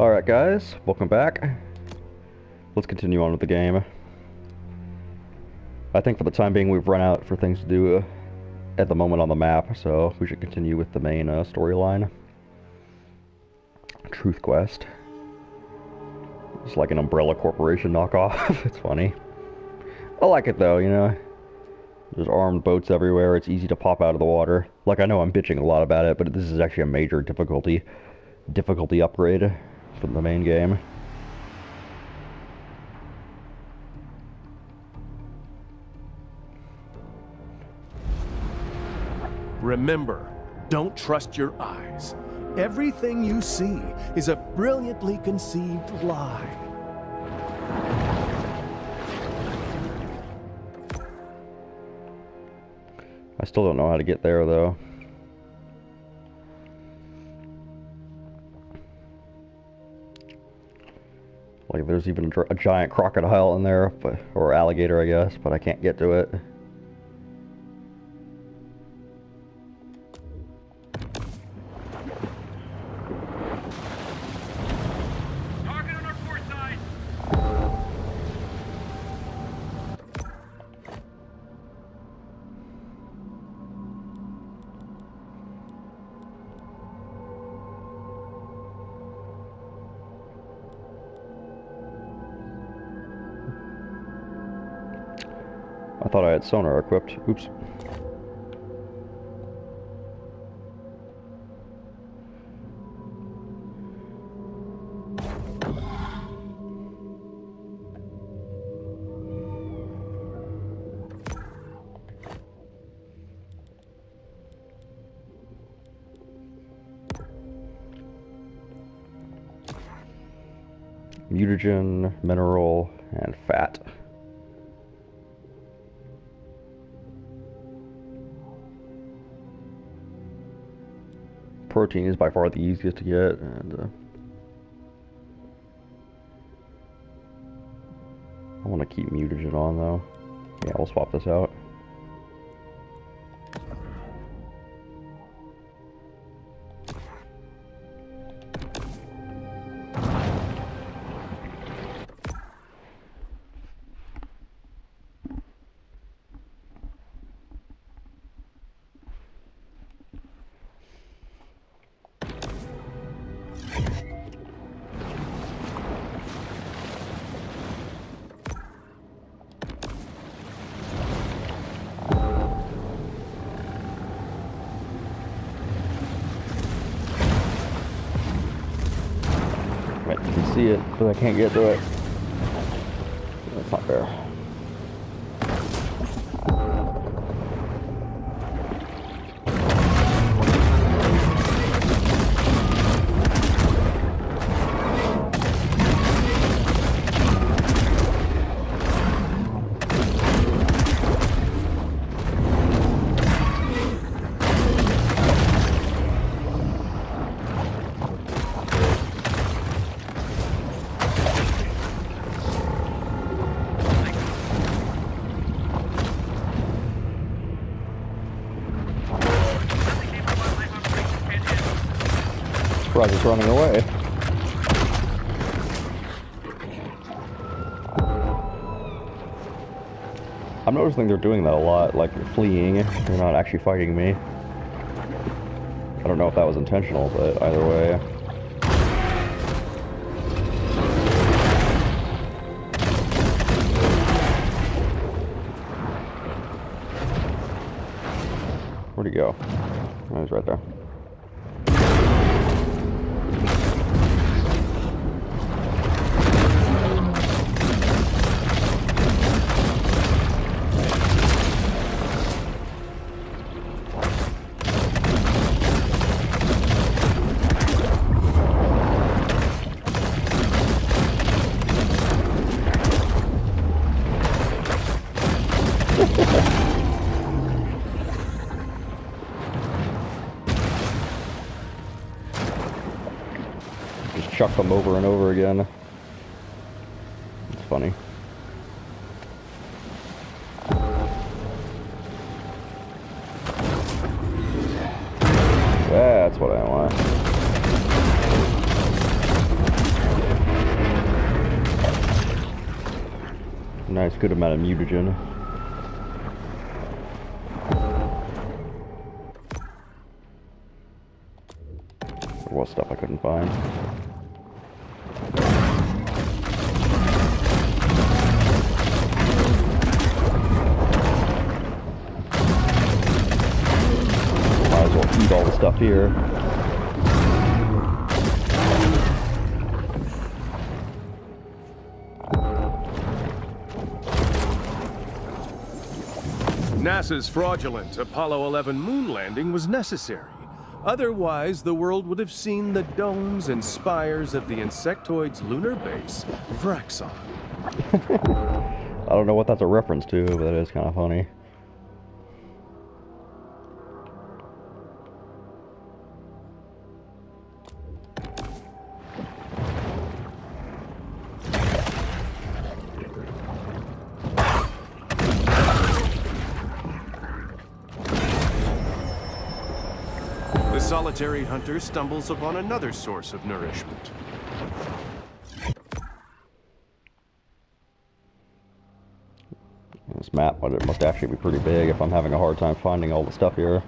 Alright guys, welcome back. Let's continue on with the game. I think for the time being we've run out for things to do uh, at the moment on the map, so we should continue with the main uh, storyline. Truth Quest. It's like an Umbrella Corporation knockoff. it's funny. I like it though, you know. There's armed boats everywhere, it's easy to pop out of the water. Like I know I'm bitching a lot about it, but this is actually a major difficulty difficulty upgrade from the main game. Remember, don't trust your eyes. Everything you see is a brilliantly conceived lie. I still don't know how to get there though. Like there's even a, giant crocodile in there, but, or alligator I guess, but I can't get to it. Had sonar equipped. Oops. Mutagen, mineral, protein is by far the easiest to get, and uh, I want to keep mutagen on though. Yeah, we'll swap this out. I can't get to it. It's running away. I'm noticing they're doing that a lot, like fleeing. They're not actually fighting me. I don't know if that was intentional, but either way. Where'd he go? Oh, he's right there. come over and over again. It's funny. That's what I want. Nice, good amount of mutagen. There was stuff I couldn't find. Eat all the stuff here. NASA's fraudulent Apollo 11 moon landing was necessary. Otherwise, the world would have seen the domes and spires of the insectoid's lunar base, Vraxon. I don't know what that's a reference to, but it is kind of funny. Solitary hunter stumbles upon another source of nourishment. This map, but it must actually be pretty big if I'm having a hard time finding all the stuff here.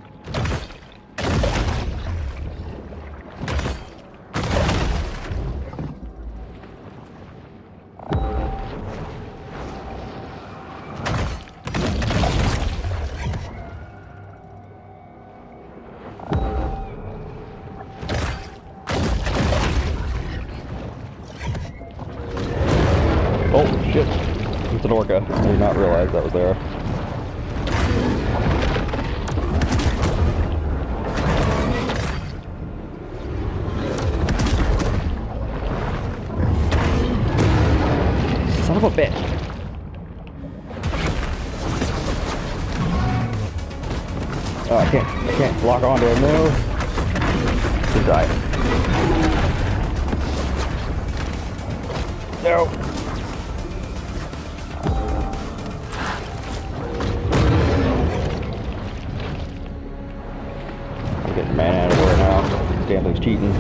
Cheating.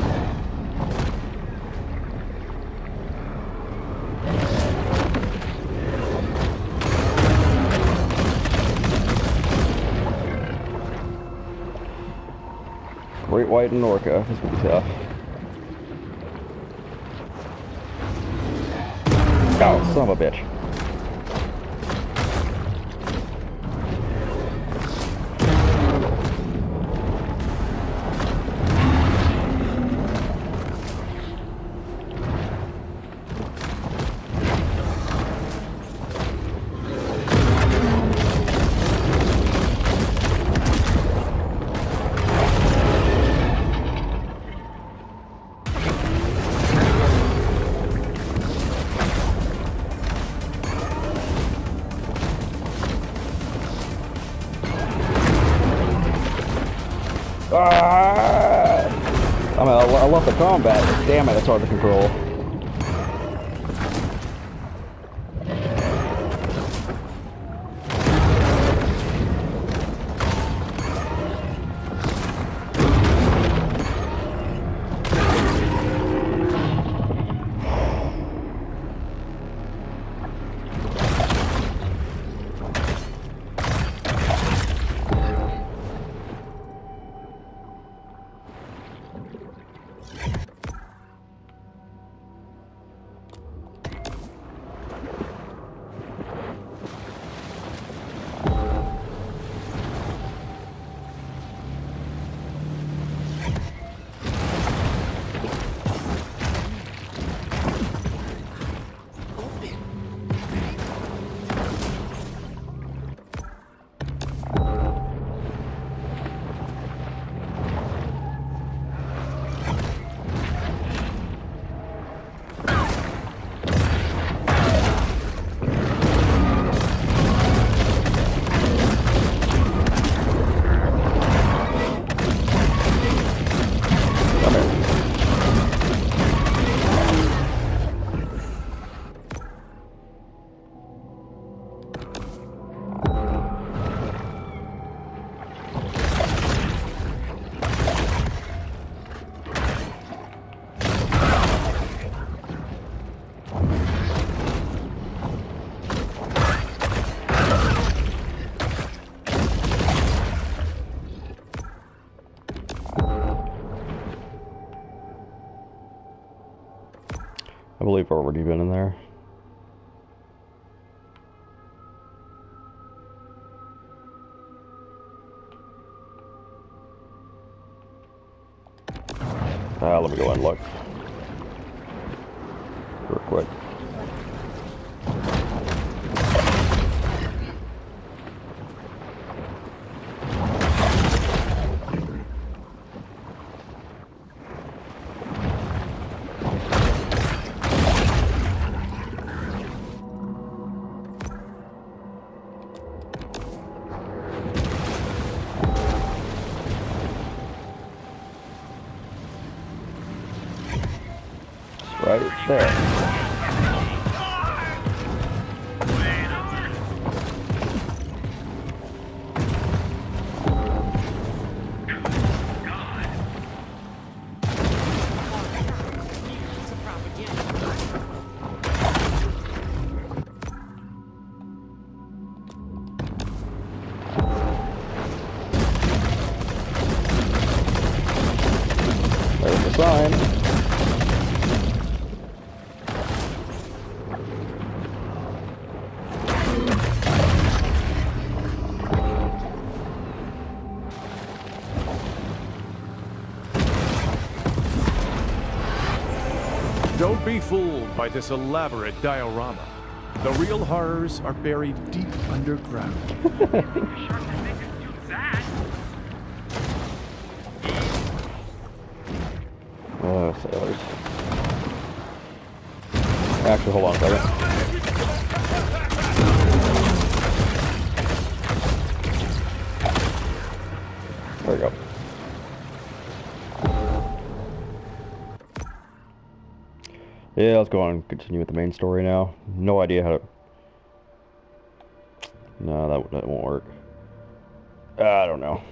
Great white and orca. This will be tough. Oh, son of a bitch. There. Don't be fooled by this elaborate diorama. The real horrors are buried deep underground. Oh, sailors. Actually, hold on a second. There we go. Yeah, let's go on and continue with the main story now. No idea how to... No, that, that won't work. I don't know.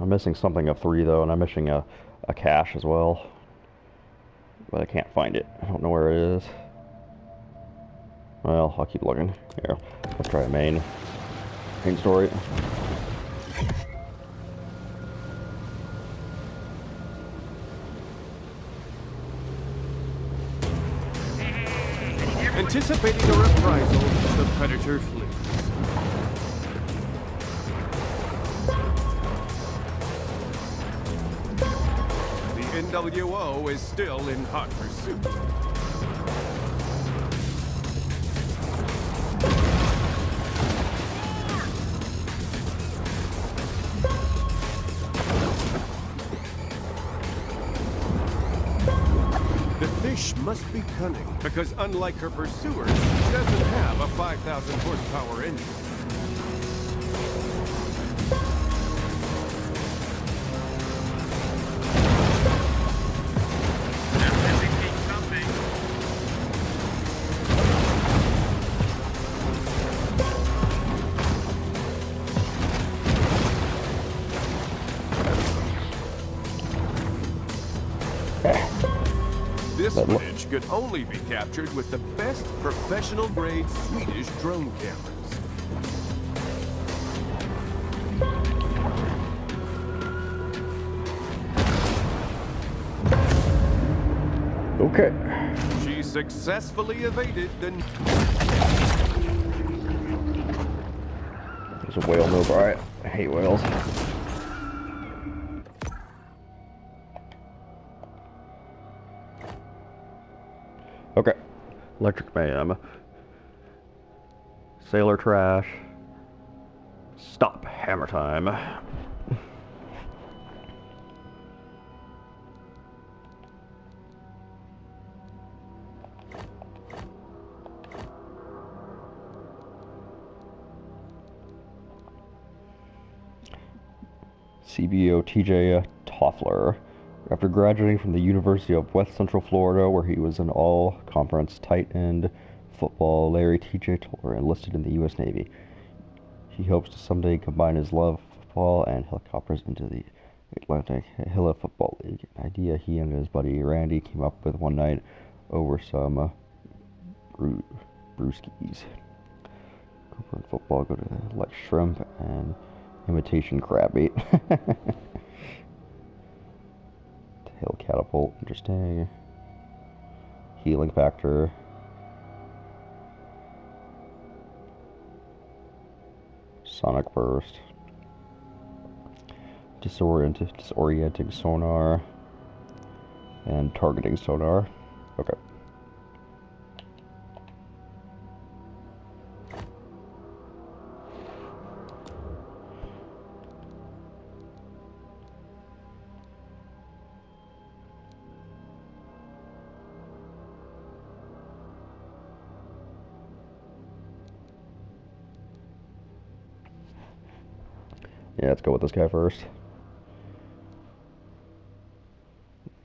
I'm missing something of three though, and I'm missing a, a cache as well. But I can't find it. I don't know where it is. Well, I'll keep looking. Here, let's try a main main story. Anticipating a reprisal, the predator flees. The NWO is still in hot pursuit. Cunning, because unlike her pursuers, she doesn't have a 5,000 horsepower engine. Only be captured with the best professional-grade Swedish drone cameras. Okay. She successfully evaded the... There's a whale move. Alright. I hate whales. Electric Mayhem. Sailor Trash. Stop. Hammer time. CPO TJ Toffler. After graduating from the University of West Central Florida, where he was an all conference tight end football, Larry TJ Toller enlisted in the U.S. Navy. He hopes to someday combine his love of football and helicopters into the Atlantic Hilla Football League, an idea he and his buddy Randy came up with one night over some uh, brew, brewskis. Cooper and football go to like shrimp and imitation crab bait. Tail catapult, interesting. Healing factor. Sonic burst. Disorient disorienting sonar. And targeting sonar. Okay. Yeah, let's go with this guy first.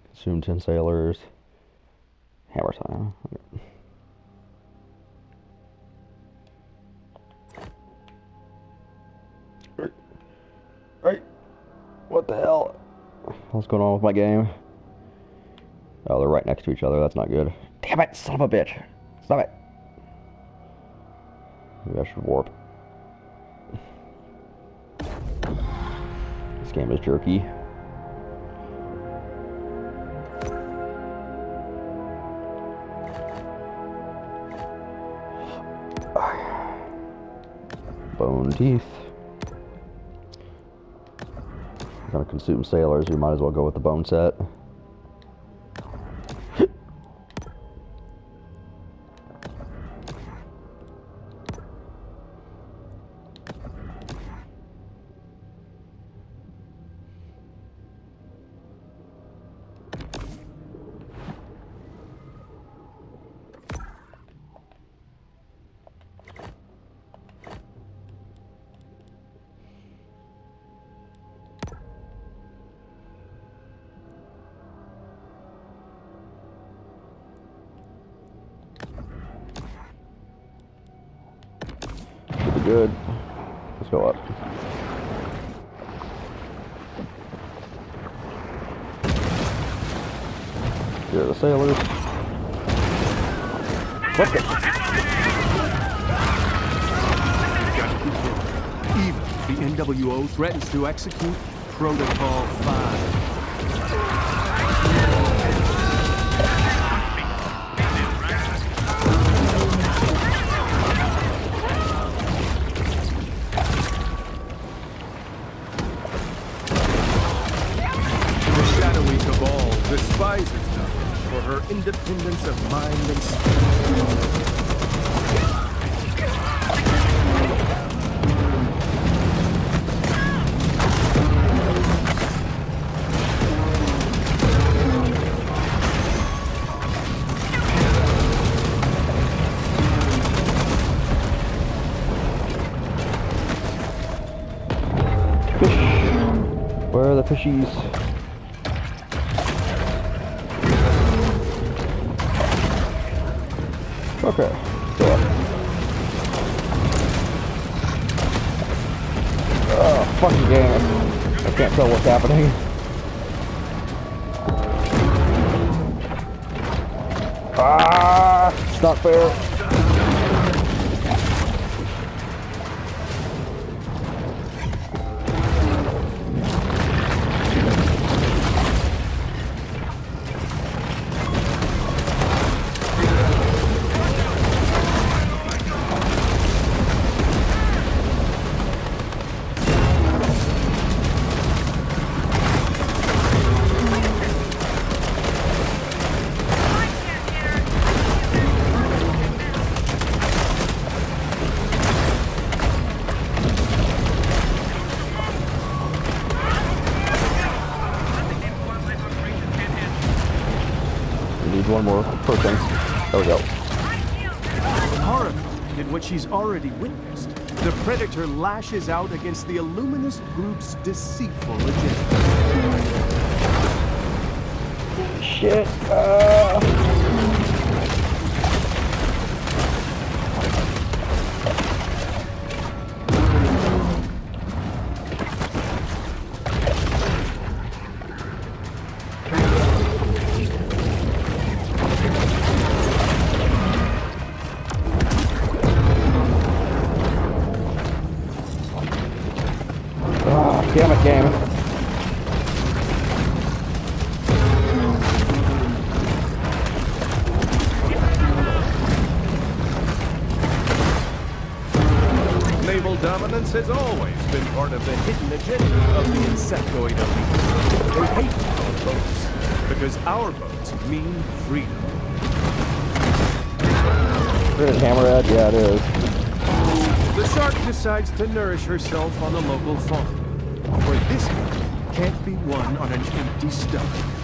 Consume 10 sailors. Hammer time. Okay. Right. What the hell? What's going on with my game? Oh, they're right next to each other. That's not good. Damn it, son of a bitch. Stop it. Maybe I should warp. Game is jerky. Bone teeth. Gonna consume sailors, you might as well go with the bone set. Good. Let's go up. Here are the sailors. What the? Even the NWO threatens to execute Protocol 5. Fishies? Okay. Oh, fucking game. I can't tell what's happening. Ah, it's not fair. Already witnessed, the Predator lashes out against the Illuminist group's deceitful agenda. Shit. Uh... has always been part of the hidden agenda of the insectoid elite. They hate our boats because our boats mean freedom. Is it hammerhead? Yeah, it is. The shark decides to nourish herself on the local farm, where this one can't be won on an empty stomach.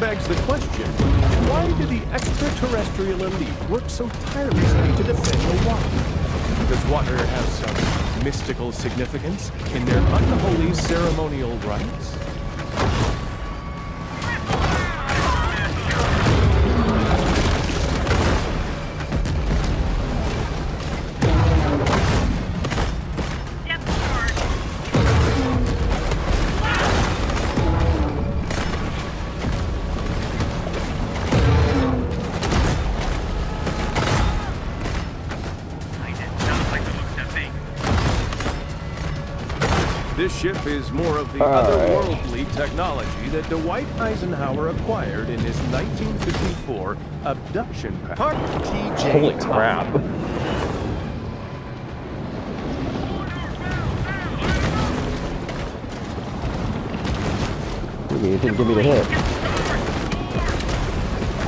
Begs the question, why do the extraterrestrial elite work so tirelessly to defend the water? Does water have some mystical significance in their unholy ceremonial rites? Of the All right. otherworldly technology that Dwight Eisenhower acquired in his 1954 abduction pack. TJ Holy crap. Give me, it didn't give me the hit.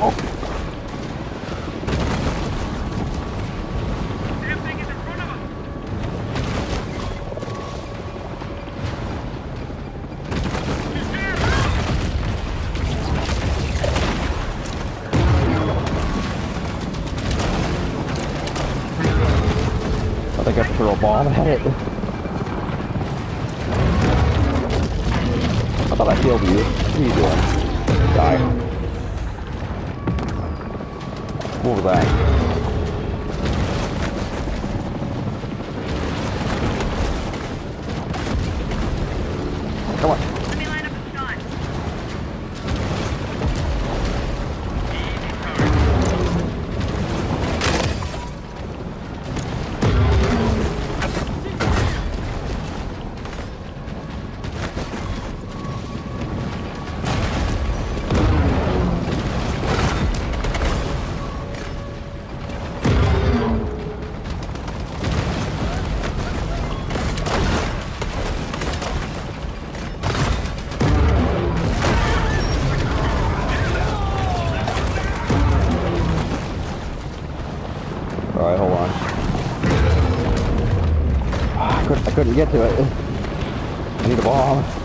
I couldn't, get to it. I need a bomb.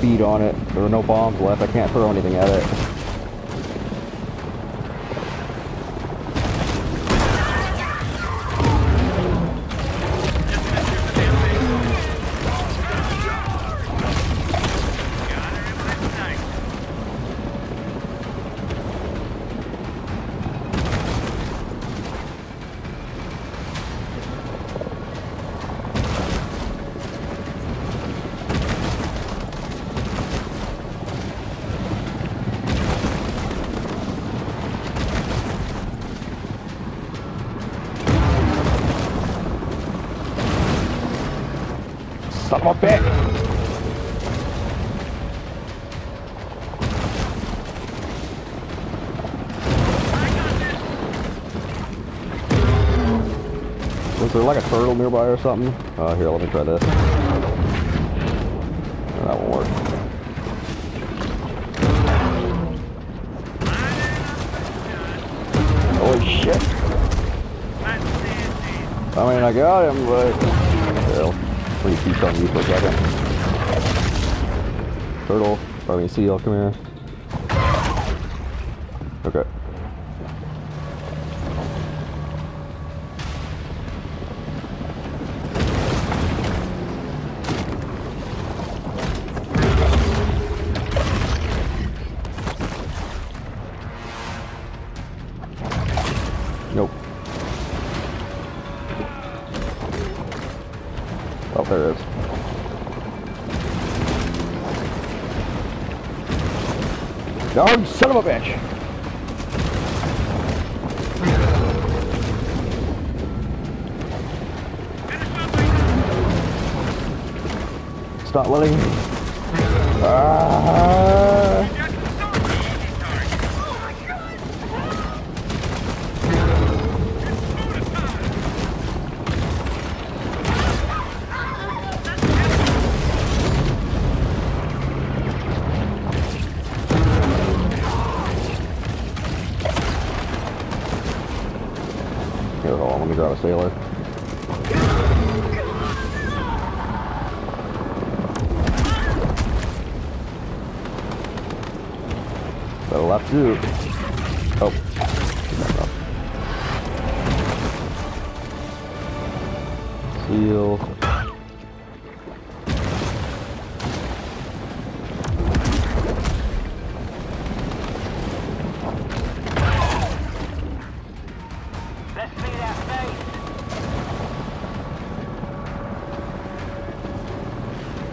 Beat on it. There are no bombs left. I can't throw anything at it. Was there like a turtle nearby or something? Uh, here, let me try this. that won't work. Holy shit! I mean, I got him, but... Please keep on you for a second. Turtle, I mean seal, come here. Okay. Stop letting... Ah! grab a sailor. Got a left too. Oh. Seal.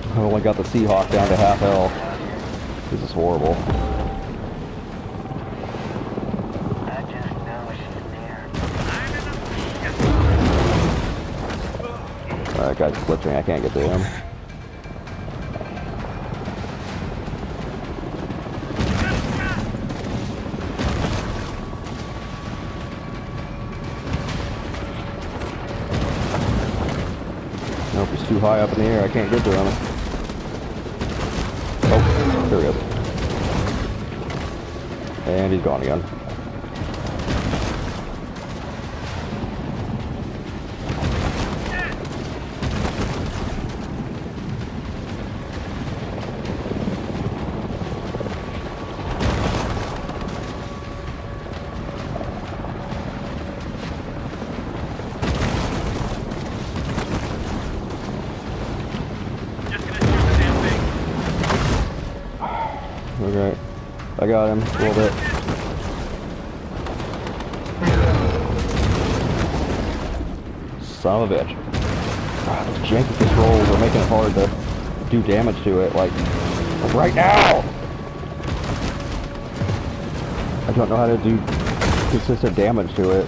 I only got the Seahawk down to half health. This is horrible. That guy's glitching, I can't get to him. Nope, he's too high up in the air, I can't get to him. Oh, There he is. And he's gone again. A little bit. Son of a bitch. Ah, those janky controls are making it hard to do damage to it, like, right now! I don't know how to do consistent damage to it.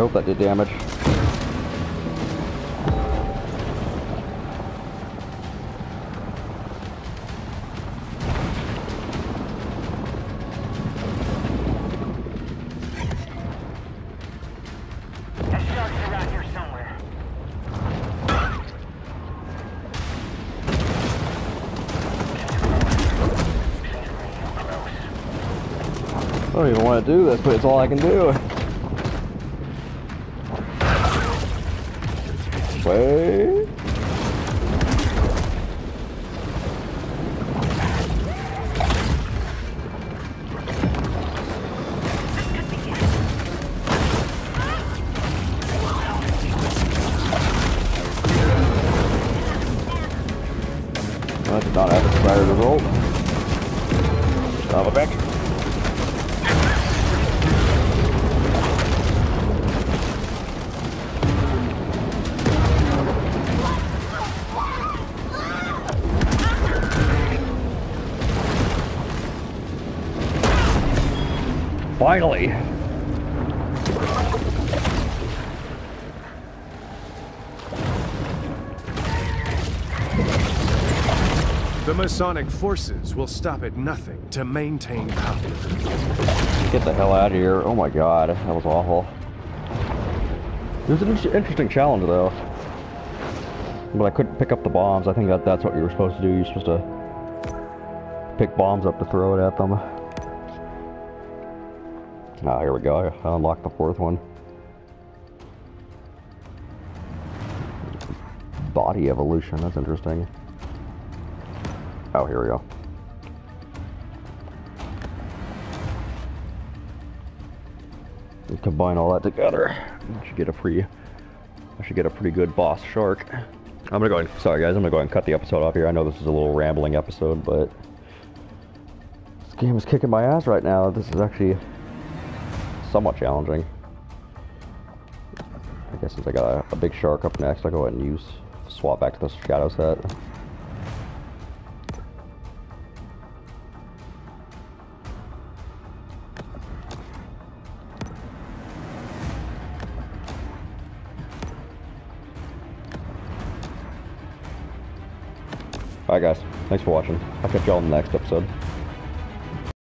Hope that did damage. I don't even want to do this, but it's all I can do. 喂。Finally. The Masonic forces will stop at nothing to maintain power. Get the hell out of here. Oh my god, that was awful. It was an interesting challenge though. But I couldn't pick up the bombs. I think that that's what you were supposed to do. You're supposed to pick bombs up to throw it at them. Ah, here we go. I unlocked the fourth one. Body evolution. That's interesting. Oh, here we go. And combine all that together. I should get a pretty, I should get a pretty good boss shark. I'm gonna go ahead, sorry guys, I'm gonna go and cut the episode off here. I know this is a little rambling episode, but this game is kicking my ass right now. This is actually somewhat challenging. I guess since I got a, a big shark up next, I'll go ahead and use, swap back to the shadow set. Alright guys, thanks for watching. I'll catch y'all in the next episode.